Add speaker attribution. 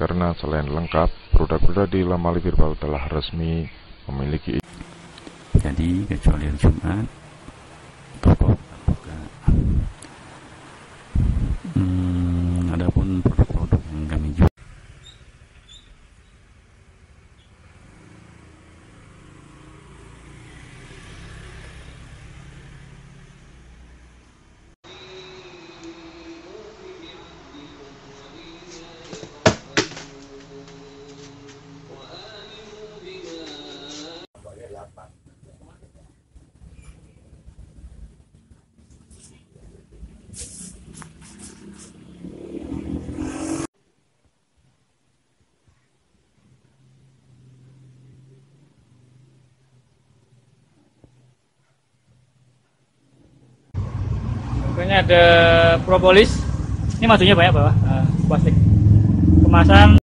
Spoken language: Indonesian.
Speaker 1: karena selain lengkap, produk-produk di Lamali Virtual telah resmi memiliki
Speaker 2: jadi kecuali Jumat
Speaker 3: Ini ada propolis. Ini madunya banyak bawah, plastik. Kemasan